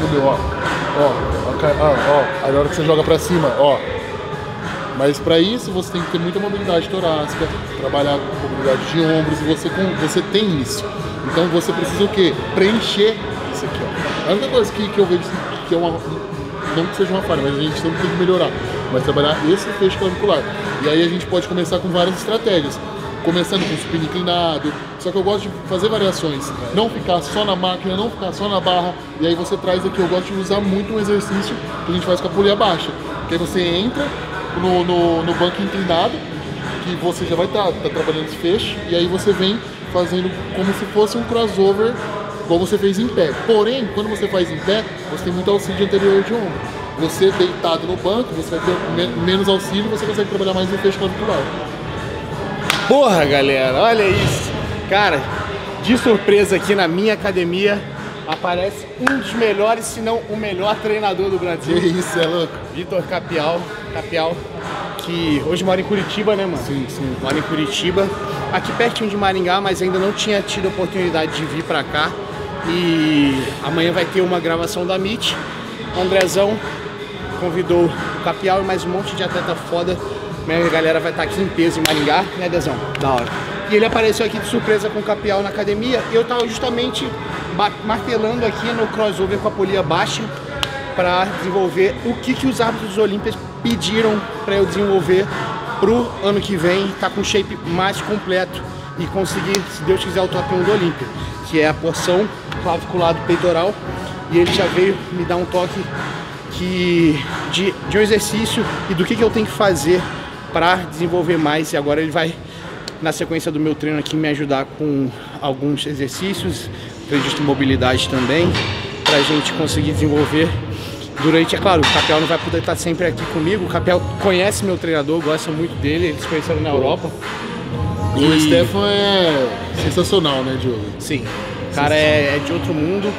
No meu, ó. Ó, ca- ó, ó. Aí na hora que você joga pra cima, ó. Mas para isso você tem que ter muita mobilidade torácica, trabalhar com mobilidade de ombros, você, você tem isso. Então você precisa o quê? Preencher isso aqui. Ó. A única coisa que, que eu vejo que é uma. Não que seja uma falha, mas a gente sempre tem que melhorar. Mas trabalhar esse fecho clavicular. E aí a gente pode começar com várias estratégias. Começando com supino inclinado. Só que eu gosto de fazer variações. Não ficar só na máquina, não ficar só na barra. E aí você traz aqui, eu gosto de usar muito um exercício que a gente faz com a polia baixa. Que aí você entra no, no, no banco inclinado, que você já vai estar trabalhando esse fecho, e aí você vem fazendo como se fosse um crossover, igual você fez em pé. Porém, quando você faz em pé, você tem muito auxílio anterior de ombro. Você deitado no banco, você vai ter me- menos auxílio você consegue trabalhar mais no fecho clavicular. Porra, galera, olha isso. Cara, de surpresa aqui na minha academia aparece um dos melhores, se não o melhor treinador do Que Brasil, isso, é louco? Vitor Capial. Capial. que hoje mora em Curitiba, né, mano? Sim, sim. Mora em Curitiba, aqui pertinho de Maringá, mas ainda não tinha tido a oportunidade de vir pra cá. E amanhã vai ter uma gravação da Meet. O Andrezão convidou o Capial e mais um monte de atleta foda. Minha galera vai estar aqui em peso em Maringá, né, Dezão? Da hora. E ele apareceu aqui de surpresa com o Capial na academia. Eu tava justamente martelando aqui no crossover com a polia baixa para desenvolver o que, que os árbitros dos Olímpias pediram para eu desenvolver pro ano que vem, tá com shape mais completo e conseguir, se Deus quiser, o top 1 do Olímpia, que é a porção claviculado peitoral. E ele já veio me dar um toque que de, de um exercício e do que, que eu tenho que fazer para desenvolver mais. E agora ele vai, na sequência do meu treino aqui, me ajudar com alguns exercícios, registro mobilidade também, para a gente conseguir desenvolver durante, é claro, o Capel não vai poder estar sempre aqui comigo. O Capel conhece meu treinador, gosta muito dele, eles conheceram na Europa. O Stefan é sensacional, né, Diogo? Sim, o cara é, é de outro mundo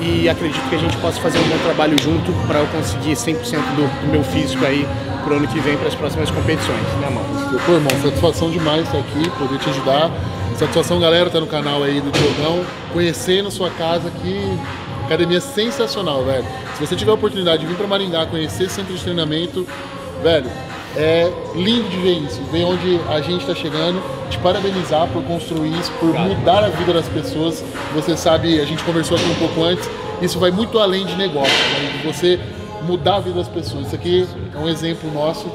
e acredito que a gente possa fazer um bom trabalho junto para eu conseguir 100% do, do meu físico aí pro ano que vem para as próximas competições, né, mano? Pô, irmão, satisfação demais estar aqui, poder te ajudar. Satisfação, galera, tá no canal aí do Diogão, conhecendo sua casa aqui. Academia sensacional, velho. Se você tiver a oportunidade de vir para Maringá, conhecer esse centro de treinamento, velho, é lindo de ver isso, ver onde a gente está chegando, te parabenizar por construir isso, por mudar a vida das pessoas. Você sabe, a gente conversou aqui um pouco antes, isso vai muito além de negócio, né? você mudar a vida das pessoas. Isso aqui é um exemplo nosso,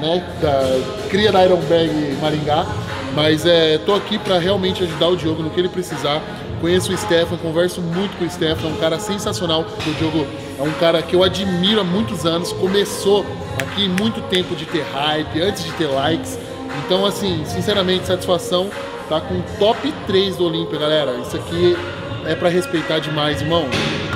né, da cria da Iron Bag Maringá, mas é, tô aqui para realmente ajudar o Diogo no que ele precisar. Conheço o Stefan, converso muito com o Stefan, é um cara sensacional. O Diogo é um cara que eu admiro há muitos anos, começou aqui muito tempo de ter hype, antes de ter likes. Então, assim, sinceramente, satisfação. Tá com top 3 do Olímpia, galera. Isso aqui é para respeitar demais, irmão.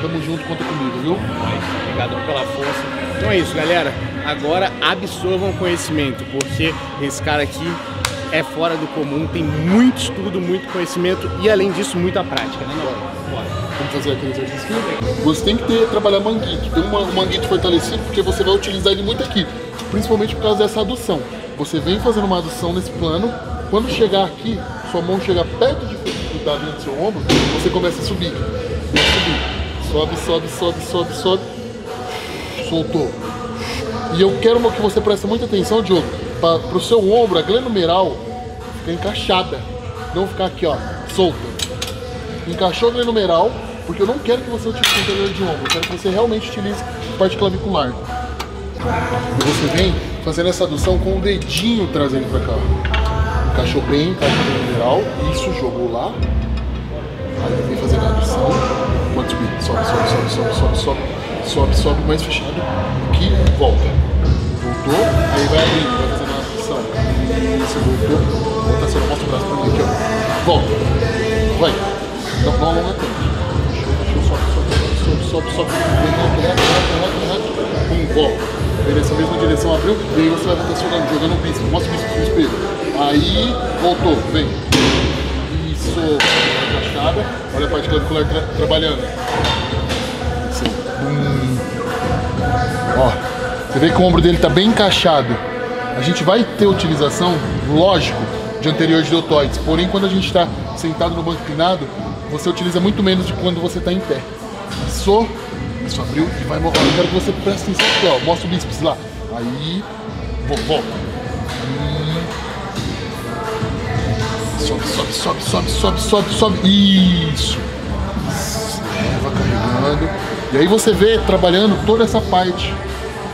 Tamo junto, conta comigo, viu? Obrigado pela força. Então é isso, galera. Agora absorvam conhecimento, porque esse cara aqui é fora do comum, tem muito estudo, muito conhecimento e além disso, muita prática, né, não? Bora. Vamos fazer aquele exercício? Você tem que ter, trabalhar manguito. Tem um manguito fortalecido porque você vai utilizar ele muito aqui. Principalmente por causa dessa adução. Você vem fazendo uma adução nesse plano. Quando chegar aqui, sua mão chega perto de da linha do seu ombro, você começa a subir. Sobe, sobe, sobe, sobe, sobe. Soltou. E eu quero que você preste muita atenção, Diogo, para o seu ombro, a glenumeral, ficar encaixada. Não ficar aqui, ó, solta encaixou a glenumeral, porque eu não quero que você utilize o interior de ombro, eu quero que você realmente utilize a parte clavicular. E você vem fazendo essa adução com o dedinho trazendo pra cá. Encaixou bem, encaixou a glenumeral, isso, jogou lá. Aí vem fazendo. Pode subir, sobe, sobe, sobe, sobe, sobe, sobe, sobe, sobe, mais fechado. Aqui, volta. Voltou, aí vai abrindo, vai fazendo a adução. Isso, voltou. Volta, você mostra o braço pra mim aqui, ó. Volta. Vai. Não, não alonga tanto. Sobe, sobe, sobe, sobe, reto, reto, reto, reto. Pum, volta. Nessa mesma direção, abriu, e aí você vai rotacionando, jogando o bíceps. Mostra o bíceps no espelho. Aí, voltou, vem. Isso, Olha a parte clavicular tra trabalhando. Hum. Ó, você vê que o ombro dele tá bem encaixado. A gente vai ter utilização, lógico, de anterior de deltoides. Porém, quando a gente está sentado no banco inclinado, você utiliza muito menos de quando você está em pé. Isso, isso abriu e vai morrer. Eu quero que você preste atenção aqui, ó. Mostra o bíceps lá. Aí, vo- volta. Hum. Sobe, sobe, sobe, sobe, sobe, sobe, sobe. Isso. Leva carregando. E aí você vê trabalhando toda essa parte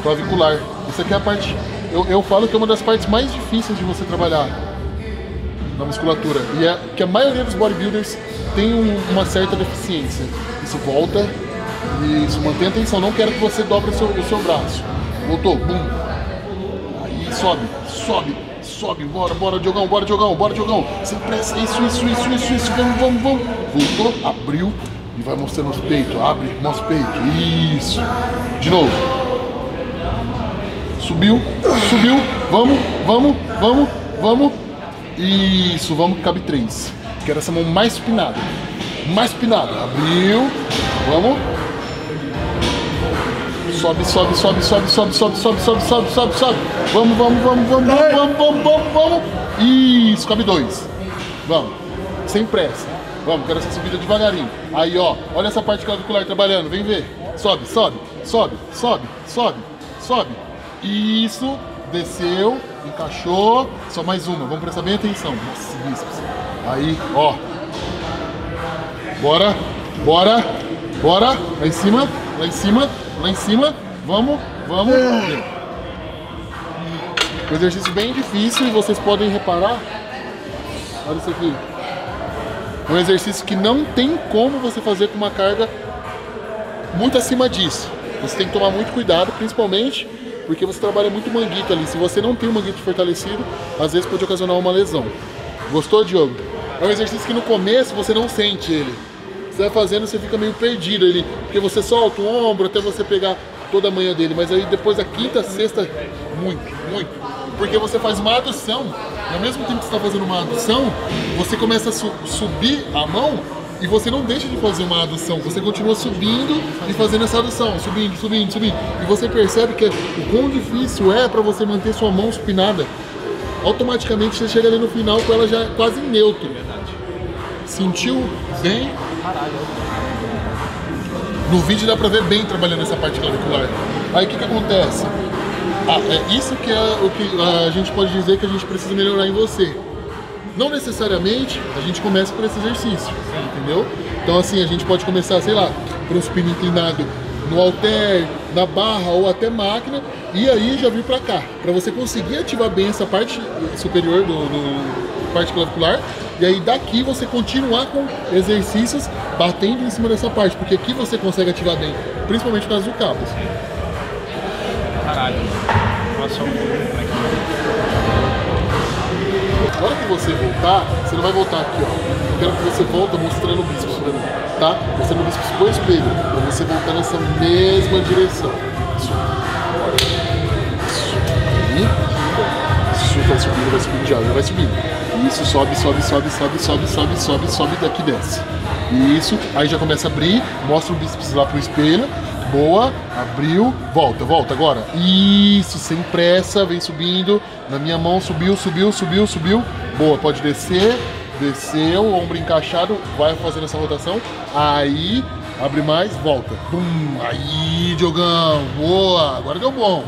clavicular. Isso aqui é a parte. Eu, eu falo que é uma das partes mais difíceis de você trabalhar na musculatura. E é que a maioria dos bodybuilders tem um- uma certa deficiência. Isso volta, isso mantém a atenção. Não quero que você dobre o seu, o seu braço. Voltou, bum. Aí sobe, sobe, sobe. Bora, bora, Diogão, bora, Diogão, bora, Diogão. Sem pressa, isso, isso, isso, isso, isso. Vamos, vamos, vamos. Voltou, abriu e vai mostrando os peitos. Abre, mostra o peito. Isso. De novo. Subiu, subiu. Vamos, vamos, vamos, vamos. Isso, vamos que cabe três. Quero essa mão mais espinada. Mais espinada. Abriu. Vamos. Sobe, sobe, sobe, sobe, sobe, sobe, sobe, sobe, sobe, sobe, sobe. Vamos, vamos, vamos, vamos, vamos, vamos, vamos, vamos. Isso, cabe dois. Vamos. Sem pressa. Vamos, quero essa subida devagarinho. Aí, ó, olha essa parte clavicular trabalhando, vem ver. Sobe, sobe, sobe, sobe, sobe, sobe. Isso, desceu, encaixou. Só mais uma, vamos prestar bem atenção. Nossa, bíceps. Aí, ó. Bora, bora, bora. Lá em cima, lá em cima, lá em cima. Vamos, vamos. Um exercício bem difícil e vocês podem reparar. Olha isso aqui. Um exercício que não tem como você fazer com uma carga muito acima disso. Você tem que tomar muito cuidado, principalmente porque você trabalha muito manguito ali. Se você não tem o manguito fortalecido, às vezes pode ocasionar uma lesão. Gostou, Diogo? É um exercício que no começo você não sente ele. Você vai fazendo, você fica meio perdido ali, porque você solta o ombro até você pegar toda a manhã dele, mas aí depois da quinta, sexta, muito, muito. Porque você faz uma adução, e ao mesmo tempo que você está fazendo uma adução, você começa a su subir a mão e você não deixa de fazer uma adução, você continua subindo e fazendo essa adução, subindo, subindo, subindo. E você percebe que o quão difícil é para você manter sua mão supinada. Automaticamente você chega ali no final com ela já quase neutro. Sentiu bem? No vídeo dá pra ver bem trabalhando essa parte clavicular. Aí o que, que acontece? Ah, é isso que é o que a gente pode dizer que a gente precisa melhorar em você. Não necessariamente a gente começa por esse exercício, entendeu? Então assim, a gente pode começar, sei lá, por um supino inclinado no halter, na barra ou até máquina e aí já vir para cá, para você conseguir ativar bem essa parte superior do, do parte clavicular e aí daqui você continuar com exercícios batendo em cima dessa parte, porque aqui você consegue ativar bem, principalmente por causa do cabo. Caralho. Nossa, um Na hora que você voltar, você não vai voltar aqui, ó. Eu quero que você volta mostrando o bíceps pra mim, tá? Mostrando o bíceps pro espelho, pra você voltar nessa mesma direção. Isso. Vai subindo, vai subindo já, já vai subindo. Isso, sobe, sobe, sobe, sobe, sobe, sobe, sobe, sobe, daqui desce. Isso, aí já começa a abrir, mostra o bíceps lá pro espelho. Boa, abriu, volta, volta agora. Isso, sem pressa, vem subindo. Na minha mão, subiu, subiu, subiu, subiu. Boa, pode descer, desceu, ombro encaixado, vai fazendo essa rotação. Aí, abre mais, volta. Bum, aí, Diogão, boa, agora deu bom.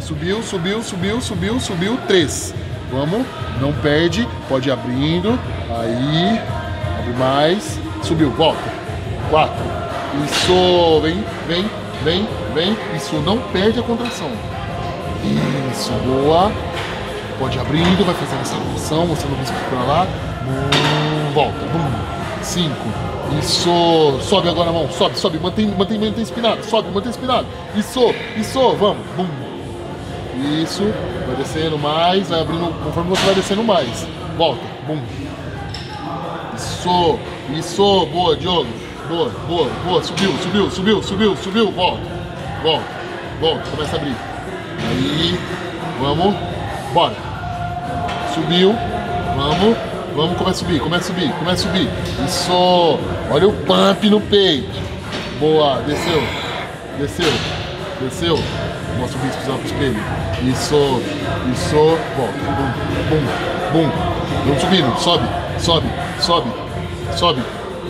Subiu, subiu, subiu, subiu, subiu, três. Vamos, não perde, pode ir abrindo. Aí, abre mais, subiu, volta. Quatro. Isso, vem, vem, vem, vem. Isso, não perde a contração. Isso, boa. Pode ir abrindo, vai fazendo essa rotação, mostrando o bíceps pra lá. Bum, volta, bum. Cinco. Isso, sobe agora a mão, sobe, sobe, mantém, mantém, mantém espinado, sobe, mantém espinado. Isso, isso, vamos, bum. Isso, vai descendo mais, vai abrindo conforme você vai descendo mais. Volta, bum. Isso, isso, boa, Diogo. Boa, boa, boa, subiu, subiu, subiu, subiu, subiu, volta, volta, volta, começa a abrir. Aí, vamos, bora. Subiu, vamos, vamos, começa a subir, começa a subir, começa a subir. Isso, olha o pump no peito. Boa, desceu, desceu, desceu. Mostra o bíceps lá pro espelho. Isso, isso, volta. Bum, bum, bum. Vamos subindo, sobe, sobe, sobe, sobe.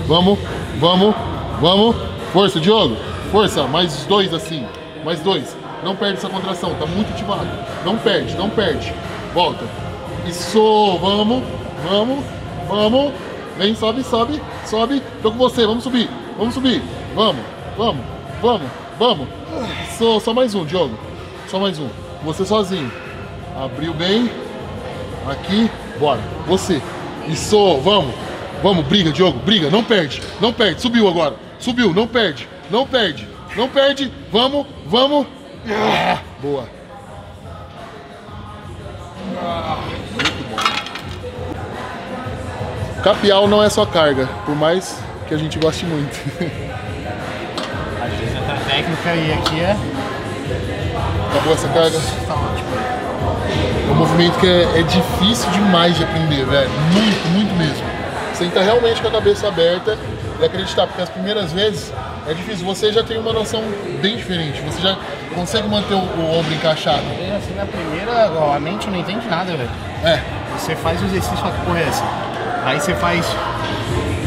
Vamos, vamos, vamos. Força, Diogo. Força, mais dois assim. Mais dois. Não perde essa contração, tá muito ativado. Não perde, não perde. Volta. Isso, vamos, vamos, vamos. Vem, sobe, sobe, sobe. Tô com você, vamos subir, vamos subir. Vamos, vamos, vamos, vamos. Só, só mais um, Diogo. Só mais um. Você sozinho. Abriu bem. Aqui, bora. Você. Isso, vamos. Vamos, briga, Diogo, briga, não perde, não perde, subiu agora, subiu, não perde, não perde, não perde, vamos, vamos. Ah, boa. Capial não é só carga, por mais que a gente goste muito. Às vezes entra técnica e aqui é. Acabou essa carga? Tá ótimo. É um movimento que é, é difícil demais de aprender, velho. Muito, muito mesmo. Você que estar realmente com a cabeça aberta e acreditar, porque as primeiras vezes É difícil. Você já tem uma noção bem diferente. Você já consegue manter o, o ombro encaixado. E, assim, na primeira, ó, a mente não entende nada, velho. É. Você faz o exercício que porra é essa? Aí você faz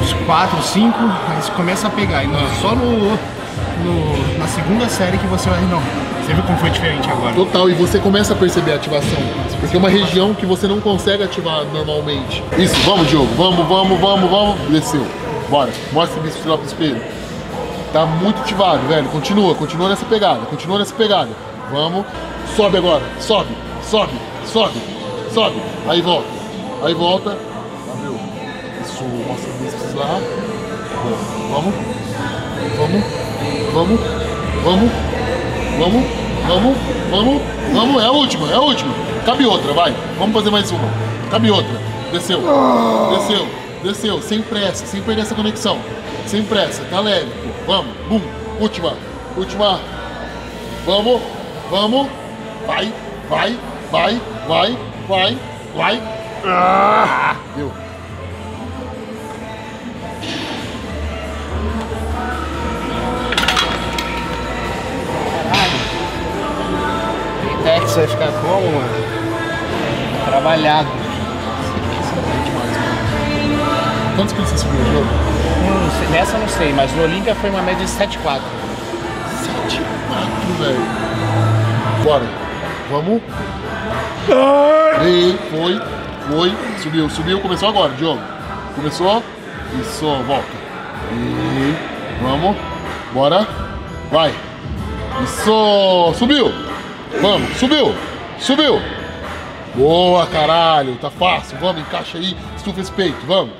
uns 4, 5, aí você começa a pegar. E no- só no, no- na segunda série que você vai. Não, você viu como foi diferente agora. Total, e você começa a perceber a ativação. Porque é uma região que você não consegue ativar normalmente. Isso, vamos, Diogo. Vamos, vamos, vamos, vamos. Desceu. Bora. Mostra esse bicho lá pro espelho. Tá muito ativado, velho. Continua, continua nessa pegada. Continua nessa pegada. Vamos. Sobe agora. Sobe, sobe, sobe, sobe. Aí volta. Aí volta. Abriu. Isso, mostra o bíceps lá. Vamos. Vamos. Vamos. Vamos. Vamos, vamos, vamos, vamos, é a última, é a última. Cabe outra, vai. Vamos fazer mais uma. Cabe outra. Desceu, desceu, desceu, sem pressa, sem perder essa conexão. Sem pressa, tá leve. Vamos, bum, última, última. Vamos, vamos, vai, vai, vai, vai, vai, vai. Ah, deu. Tex vai ficar como, mano? Trabalhado. Quantos quilos você subiu, Diogo? Não sei- nessa eu não sei, mas no Olímpia foi uma média de 7,4. 7, 4, velho. Bora. Vamos. Ei, foi, foi, subiu, subiu, começou agora, Diogo. Começou, isso, volta. E vamos, bora, vai. Isso, subiu. Vamos, subiu, subiu. Boa, caralho, tá fácil. Vamos, encaixa aí, estufa esse peito, vamos.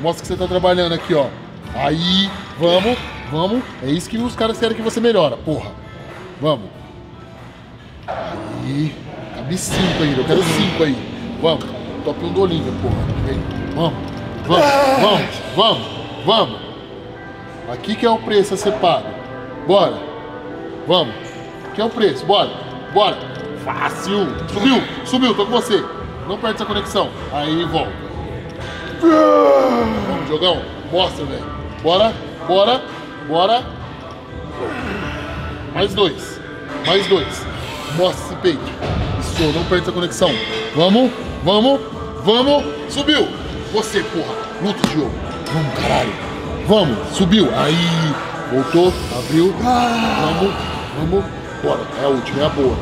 Mostra que você tá trabalhando aqui, ó. Aí, vamos, vamos. É isso que os caras querem que você melhora, porra. Vamos. Aí, cabe cinco ainda, eu quero cinco aí. Vamos, top 1 do Olímpia, porra. Vem, vamos, vamos, vamos, vamos, vamos. Aqui que é o preço a ser pago. Bora, vamos. Aqui é o preço, bora, bora. Fácil. Subiu, subiu, tô com você. Não perde essa conexão. Aí, volta. Vamos, Diogão, mostra, velho. Bora, bora, bora. Mais dois. Mais dois. Mostra esse peito. Isso, não perde essa conexão. Vamos, vamos, vamos. Subiu. Você, porra. Luta, Diogo. Vamos, caralho. Vamos, subiu. Aí, voltou, abriu. Vamos, vamos. Bora. É a última, é a boa.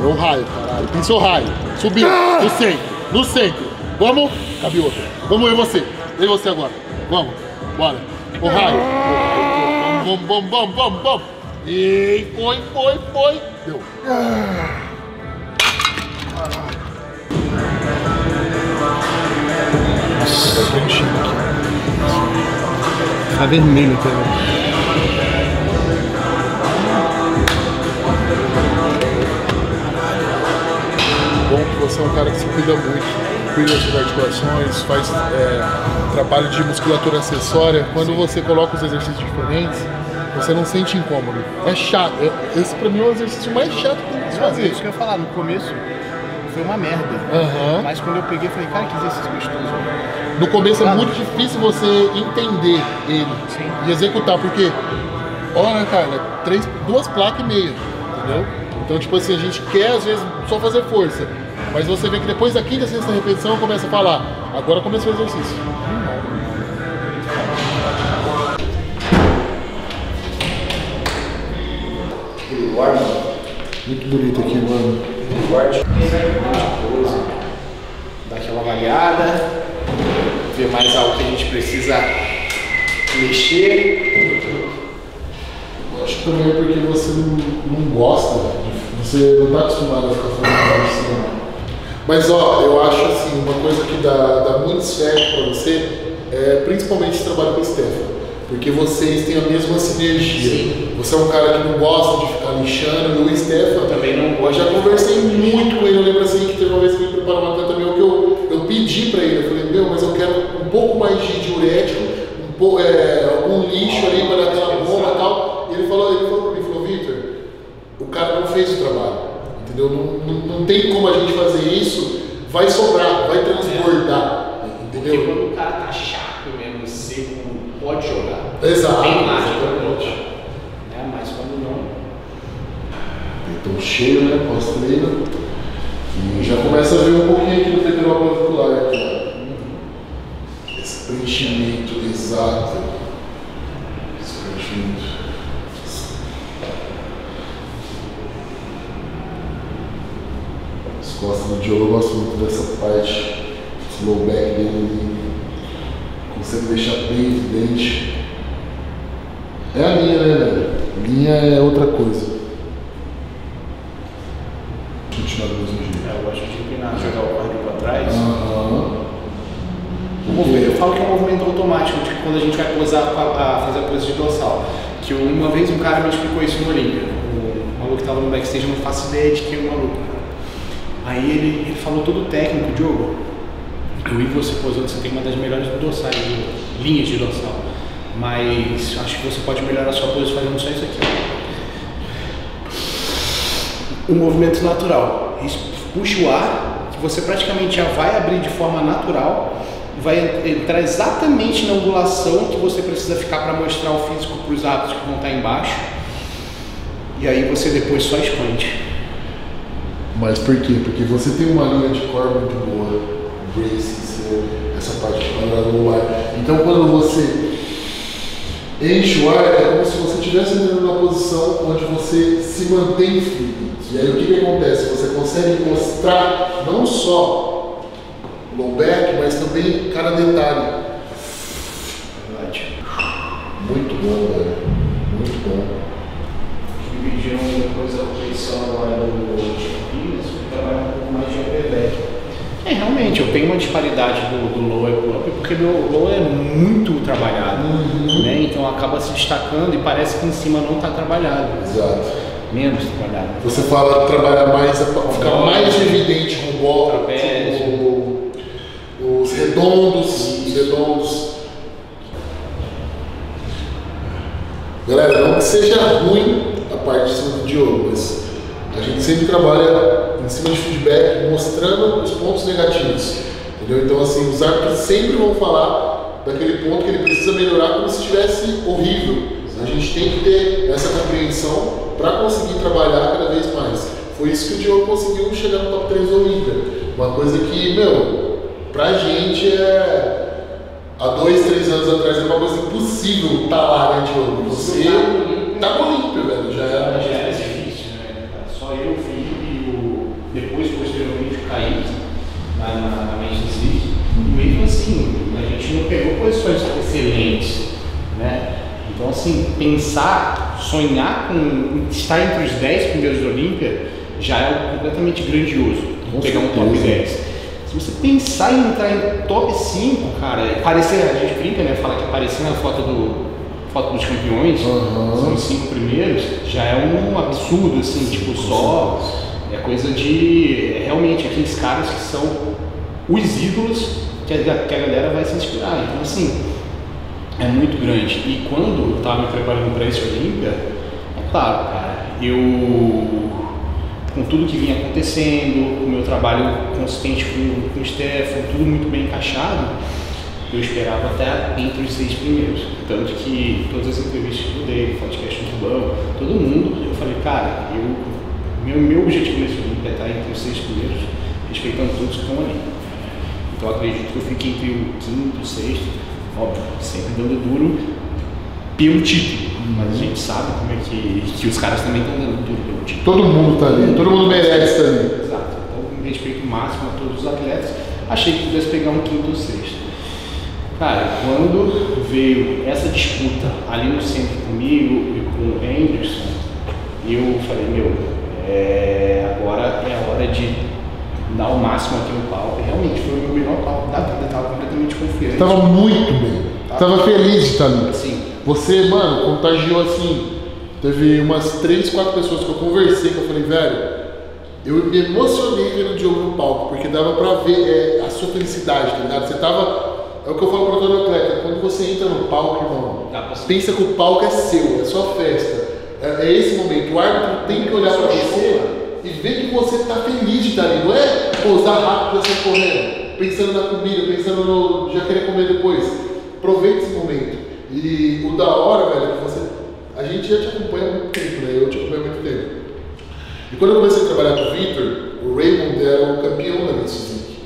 É o raio, caralho. Tem seu raio. Subiu. No centro, no centro. Vamos. Cabe outra. Vamos e você. E você agora. Vamos. Bora. O raio. Vamos, vamos, vamos, vamos, vamos. E foi, foi, foi. Deu. Tá vermelho até é um cara que se cuida muito, cuida das articulações, faz é, trabalho de musculatura acessória. Quando você coloca os exercícios diferentes, você não sente incômodo. É chato. É- Esse pra mim é o exercício mais chato que tem que É fazer. isso que eu ia falar, no começo foi uma merda. Aham. Mas quando eu peguei, falei, cara, que exercício gostoso. No começo é muito difícil você entender ele Sim. e executar, porque, olha, cara, três, duas placas e meia, entendeu? Então, tipo assim, a gente quer às vezes só fazer força, mas você vê que depois da quinta, sexta repetição começa a falar, agora começou o exercício. Muito bonito aqui, mano. Forte. Dar aquela avaliada. Ver mais algo que a gente precisa mexer. Eu acho que também é porque você não, não gosta, você não está acostumado a ficar fazendo isso. Mas ó, eu acho assim, uma coisa que dá, dá muito certo para você é principalmente esse trabalho com o Stefan. Porque vocês têm a mesma sinergia. Sim. Você é um cara que não gosta de ficar lixando, e o Stefan Também não Eu gosto já conversei muito com ele, eu lembro assim que teve uma vez que ele preparou uma canta meu que eu, eu pedi pra ele, eu falei, meu, mas eu quero um pouco mais de diurético, um pouco, é, algum lixo ali para dar aquela bomba e tal. E ele falou, ele falou pra mim, falou, Victor, o cara não fez o trabalho, Entendeu? Não, não, não tem como a gente fazer isso, vai sobrar, vai transbordar. É. Entendeu? Porque quando o cara tá chato mesmo, seco, pode jogar. Exato. Tem. Né? Mas quando não. Então cheio, né? Pós-treino. E já começa a ver um pouquinho aqui no federal particular. Então. Do eu gosto muito dessa parte. Esse low back dele. Consegue deixar bem evidente. É a linha, né, velho? Linha é outra coisa. Continuar do mesmo jeito. É, eu gosto de empinar, jogar o quadril para trás. Aham. O movimento, eu falo que é um movimento automático de quando a gente vai posar, a, fazer a pose de dorsal. Que uma vez um cara me explicou isso no Olímpia. O maluco que estava no backstage, eu não faço ideia de quem é o maluco. Aí ele, ele falou todo técnico, Diogo. Eu vi você posando, você tem uma das melhores dorsais, linhas de dorsal. Mas acho que você pode melhorar a sua pose fazendo só isso aqui. ó. Um movimento natural. Puxa o ar, que você praticamente já vai abrir de forma natural, vai en- entrar exatamente na angulação que você precisa ficar para mostrar o físico para os hábitos que vão estar embaixo. E aí você depois só expande. Mas por quê? Porque você tem uma linha de core muito boa, braces, essa parte quadrada no ar. Então quando você enche o ar, é como se você estivesse entrando numa posição onde você se mantém firme. E aí o que, que acontece? Você consegue mostrar não só low back, mas também cada detalhe. Muito bom, velho. Muito bom. Dividiram depois a posição agora do E pouco mais de. É, realmente, eu tenho uma disparidade do, do lower pull-up porque meu lower é muito trabalhado, né? Então acaba se destacando e parece que em cima não está trabalhado, Exato. menos trabalhado. Você fala trabalhar mais, ficar mais evidente com o bol, Trapézio. o- os redondos, os redondos. Galera, não que seja ruim a parte do Diogo, mas a gente sempre trabalha em cima de feedback, mostrando os pontos negativos. Entendeu? Então, assim, os árbitros sempre vão falar daquele ponto que ele precisa melhorar como se estivesse horrível. A gente tem que ter essa compreensão para conseguir trabalhar cada vez mais. Foi isso que o Diogo conseguiu chegar no top 3 do Olímpia. Uma coisa que, meu, pra gente é. Há dois, três anos atrás era uma coisa impossível estar lá, né, Diogo? Você tá no Olímpia, velho. Já Já era. era difícil, né? cara? Só eu, o Felipe e o. Depois, posteriormente, o Kaique, na, na, na Manchester City. E mesmo assim, a gente não pegou posições excelentes, né? Então, assim, pensar, sonhar com estar entre os 10 primeiros do Olímpia já é algo completamente grandioso. Com pegar um top certeza. 10. Se você pensar em entrar em top 5, cara, é parecer, a gente brinca, né? Fala que aparecer na foto do foto dos campeões, Aham. são os cinco primeiros, já é um absurdo, assim, tipo, só é coisa de é, realmente aqueles caras que são os ídolos que a, que a galera vai se inspirar. Então, assim, é muito grande. E quando eu estava me preparando para esse Olímpia, é claro, cara, eu com tudo que vinha acontecendo, o meu trabalho consistente com, com o Stefan, tudo muito bem encaixado, eu esperava até entre os seis primeiros. Tanto que todas as entrevistas que eu dei, podcast do Tubão, todo mundo, eu falei, cara, eu, meu, meu objetivo nesse Olímpia é estar entre os seis primeiros, respeitando todos que estão ali. Então acredito que eu fique entre o quinto, o sexto, óbvio, sempre dando duro pelo título. Mas a gente sabe como é que, que os caras também estão dando duro pelo título. Todo mundo tá ali, todo mundo merece ali. Exato. Então, respeito máximo a todos os atletas, achei que pudesse pegar um quinto ou sexto. Cara, quando veio essa disputa ali no centro comigo e com o Anderson, eu falei, meu, é, agora é a hora de dar o máximo aqui no palco. Realmente foi o meu melhor palco da vida, estava completamente confiante. Tava muito bem. Tava feliz de estar ali. Sim. Você, mano, contagiou assim. Teve umas três, quatro pessoas que eu conversei que eu falei, velho, eu me emocionei vendo o Diogo no palco, porque dava pra ver é, a sua felicidade, tá ligado? Você tava. É o que eu falo pra todo atleta, quando você entra no palco, irmão, pensa que o palco é seu, é sua festa. É, é esse momento. O árbitro tem que olhar pra você e ver que você tá feliz de estar ali. Não é pousar rápido e correndo, pensando na comida, pensando no. já querer comer depois. Aproveita esse momento. E o da hora, velho, é que você. A gente já te acompanha há muito tempo, né? Eu te acompanho há muito tempo. E quando eu comecei a trabalhar com o Victor, o Raymond era o campeão da Physique.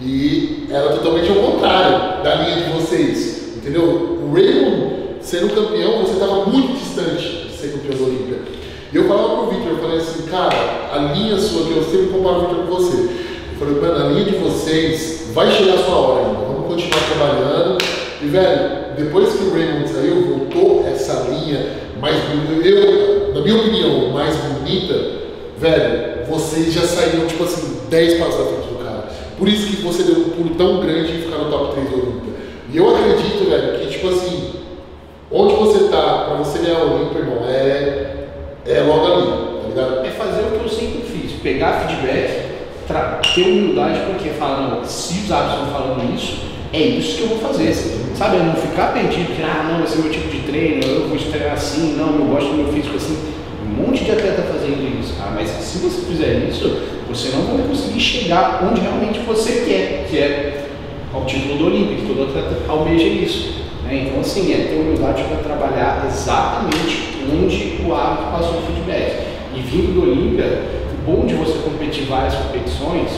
E era totalmente ao contrário da linha de vocês, entendeu? O Raymond sendo campeão, você estava muito distante de ser campeão da Olímpia. E eu falava pro Victor, eu falei assim, cara, a linha sua, que eu sempre comparo o Victor com você. Eu falei, mano, a linha de vocês vai chegar a sua hora ainda, vamos continuar trabalhando. E, velho, depois que o Raymond saiu, voltou essa linha mais bonita, eu, na minha opinião, mais bonita, velho, vocês já saíram, tipo assim, 10 passos frente do cara. Por isso que você deu um pulo tão grande em ficar no top 3 do Olímpia. E eu acredito, velho, que, tipo assim, onde você tá pra você ganhar o Olímpia, irmão, é, é logo ali, tá ligado? É fazer o que eu sempre fiz, pegar feedback, tra- ter humildade porque falar, não, se os árbitros estão falando isso, é isso que eu vou fazer. Sabe, não ficar perdido, que, ah, não, esse é o meu tipo de treino, eu vou treinar assim, não, eu gosto do meu físico assim. Um monte de atleta fazendo isso, ah, mas se você fizer isso, você não vai conseguir chegar onde realmente você quer, que é ao título do Olímpico, todo atleta almeja isso. né? Então, assim, é ter humildade para trabalhar exatamente onde o árbitro passou o feedback. E vindo do Olímpia, o bom de você competir várias competições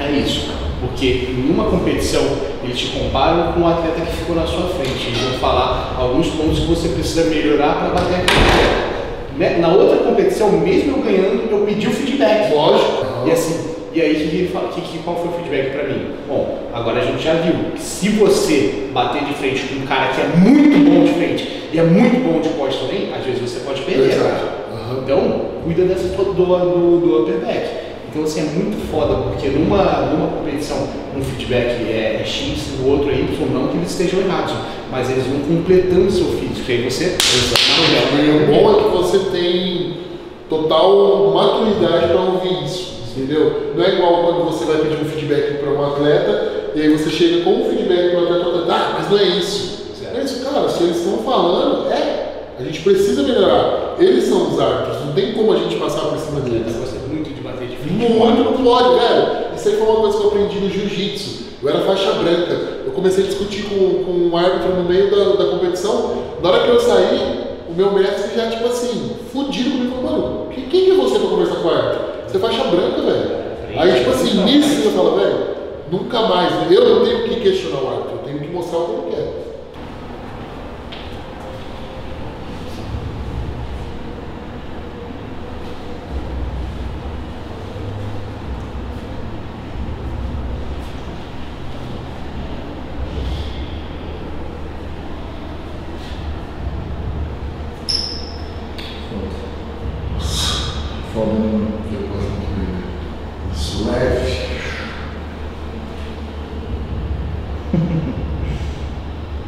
é isso. Porque em uma competição eles te comparam com o atleta que ficou na sua frente. Eles vão falar alguns pontos que você precisa melhorar para bater aquele atleta. Né? Na outra competição, mesmo eu ganhando, eu pedi o feedback. Lógico. E assim, e aí que, que, qual foi o feedback para mim? Bom, agora a gente já viu que se você bater de frente com um cara que é muito bom de frente e é muito bom de pós também, às vezes você pode perder. Exato. Aham. Então, cuida dessa do, do, do upper back. Então, assim, é muito foda, porque numa, numa competição, um feedback é, é X, no outro é Y, não que eles estejam errados, mas eles vão completando o seu e aí você... E o bom é que você tem total maturidade para ouvir isso, entendeu? Não é igual quando você vai pedir um feedback para um atleta e aí você chega com um feedback para o atleta, o atleta, ah, mas não é isso. Certo. É isso, cara, se eles estão falando, é. A gente precisa melhorar. Eles são os árbitros, não tem como a gente passar por cima Eu deles. gosto muito de bater de frente. Muito não pode, velho. Isso aí foi uma coisa que eu aprendi no jiu-jitsu. Eu era faixa branca. Eu comecei a discutir com, com um árbitro no meio da, da competição. Na hora que eu saí, o meu mestre já, tipo assim, fudido comigo. Falou, mano, quem, quem que é você pra conversar com o árbitro? Você é faixa branca, velho. Aí, tipo assim, nisso eu falo, velho, nunca mais. Eu não tenho que questionar o árbitro, eu tenho que mostrar o que eu quero. Falando depois aqui, isso leve.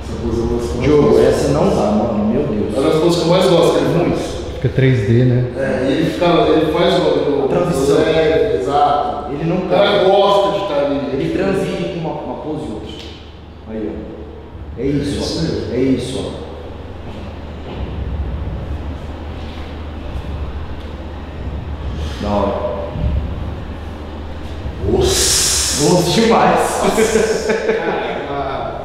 Essa coisa eu gosto mais. Diogo, essa não dá, mano. Meu Deus. É uma das coisas que eu mais gosto, ele faz. Fica 3D, né? É, e ele, fica, ele faz o, o transição. leve, exato. Ele não O cara gosta de estar ali. Ele transige com uma, uma pose e outra. Aí, ó. É isso, Isso ó. É isso, ó. Da hora. Nossa. Gosto demais. Cara, uma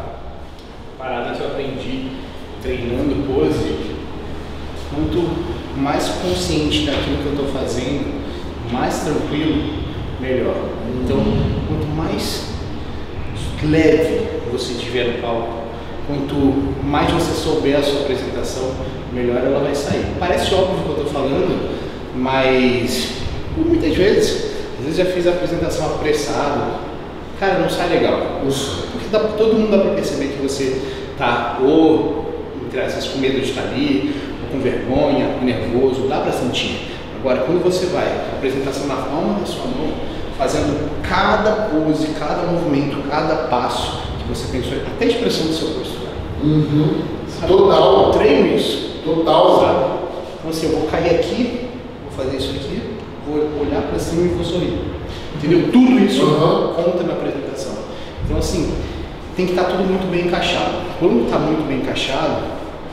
parada que eu aprendi treinando pose, quanto mais consciente daquilo que eu estou fazendo, mais tranquilo, melhor. Então, quanto mais leve você estiver no palco, quanto mais você souber a sua apresentação, melhor ela vai sair. Parece óbvio o que eu estou falando, mas muitas vezes, às vezes já fiz a apresentação apressado, cara, não sai legal. Porque dá, todo mundo dá para perceber que você tá ou, entre aspas, com medo de estar ali, com vergonha, ou nervoso, dá para sentir. Agora, quando você vai, a apresentação na palma da sua mão, fazendo cada pose, cada movimento, cada passo que você pensou, até a expressão do seu rosto. Uhum. Total. Eu treino isso. Total, Sabe? Então assim, eu vou cair aqui, vou fazer isso aqui, vou olhar para cima e vou sorrir. Entendeu? Tudo isso Uhum. conta na apresentação. Então assim, tem que estar tudo muito bem encaixado. Quando está muito bem encaixado,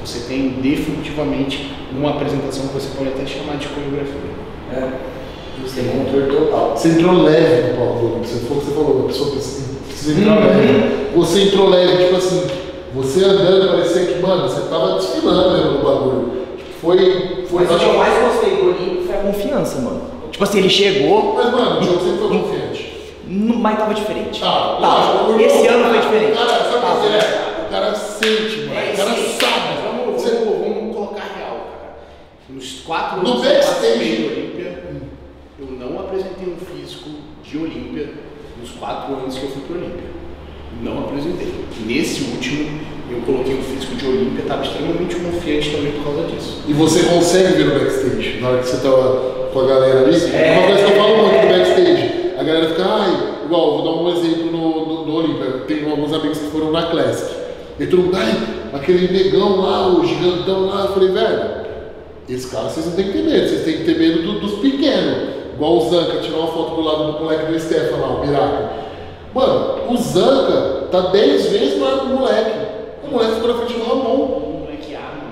você tem definitivamente uma apresentação que você pode até chamar de coreografia. É. Você tem controle total. Você entrou leve no palco, Douglas. Você foi o que você falou, a pessoa precisa, entrar Uhum. leve. Você entrou leve, tipo assim, você andando, parecia que, mano, você tava desfilando mesmo no bagulho. Tipo, Foi. foi Mas o que eu mais gostei do Olímpico foi a confiança, mano. Tipo assim, ele chegou, Mas, mano, o jogo sempre foi confiante. mas tava diferente. Tá, Esse ano foi diferente. O cara, sabe o que é? O cara sente, mano. É, o cara sim. sabe. Vamos, Você- vamos, vamos colocar real, cara. Nos quatro No anos que eu backstage. participei de Olímpia, eu não apresentei um físico de Olímpia nos quatro anos que eu fui para Olímpia. Não apresentei. Nesse último, eu coloquei um físico de Olímpia, estava extremamente confiante também por causa disso. E você consegue ver no backstage, na hora que você tava com a galera ali. É. Uma coisa que eu falo muito no backstage. A galera fica, ai, igual, vou dar um exemplo no, no, no Olímpia. Tem alguns amigos que foram na Classic. E todo mundo, ai, aquele negão lá, o gigantão lá. Eu falei, velho, esse cara vocês não tem que ter medo, vocês têm que ter medo do- dos pequenos. Igual o Zanca, tirou uma foto do lado do moleque do Stefan lá, o Miraca. Mano, o Zanca tá 10 vezes maior que o moleque. O moleque ficou na frente do Ramon. O moleque arma.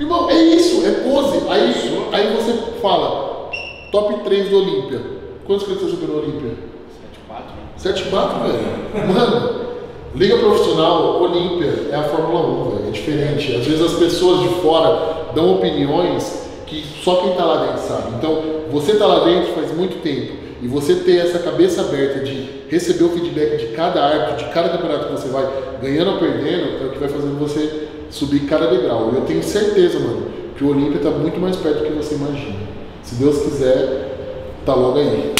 Irmão, é isso, é pose. Aí, aí você fala, top 3 do Olímpia. Quantos que você subiu no Olímpia? 7-4. 7-4, velho. Mano, liga profissional, Olímpia é a Fórmula 1, velho. É diferente. Às vezes as pessoas de fora dão opiniões que só quem tá lá dentro sabe. Então, você tá lá dentro faz muito tempo. E você ter essa cabeça aberta de receber o feedback de cada árbitro, de cada campeonato que você vai ganhando ou perdendo, é o que vai fazendo você subir cada degrau. E eu tenho certeza, mano, que o Olímpia tá muito mais perto do que você imagina. Se Deus quiser, tá logo aí.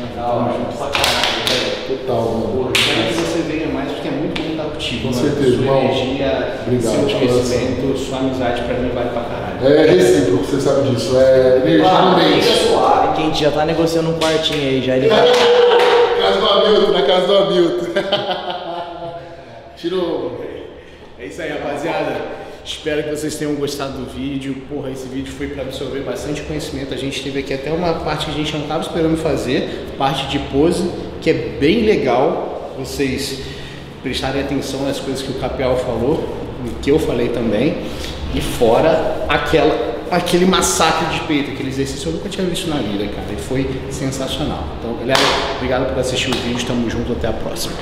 Legal, pra caralho, velho. Total, mano. Espero que você venha mais, porque é muito bom contigo. Com certeza, Sua irmão. energia, Obrigado, seu conhecimento, sua amizade pra mim vale pra caralho. É recíproco, você sabe disso. É energia Ah, no mente. suave, que a gente já tá negociando um quartinho aí, já ele vai. Casa do Hamilton, na casa do Hamilton. Tirou. É isso aí, rapaziada. Espero que vocês tenham gostado do vídeo. Porra, esse vídeo foi para absorver bastante conhecimento. A gente teve aqui até uma parte que a gente não estava esperando fazer, parte de pose, que é bem legal vocês prestarem atenção nas coisas que o Capial falou, que eu falei também. E fora aquela, aquele massacre de peito, aquele exercício eu nunca tinha visto na vida, cara. E foi sensacional. Então, galera, obrigado por assistir o vídeo. Tamo junto, até a próxima.